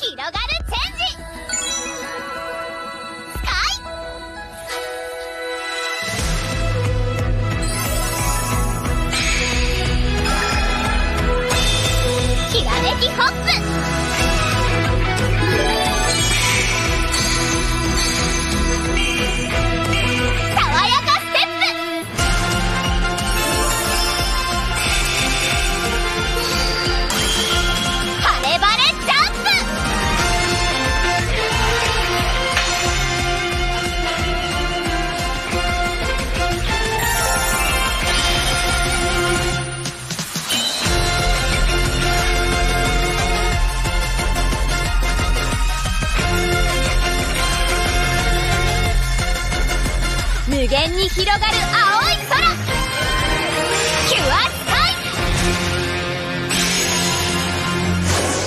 広がるチェンジ。スカイ。きらめきホップ。無限に広がる青い空。キュアスカイ。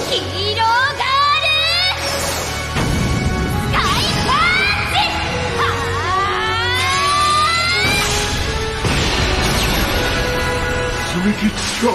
ヒーローガールスカイパンチ。は澄み切った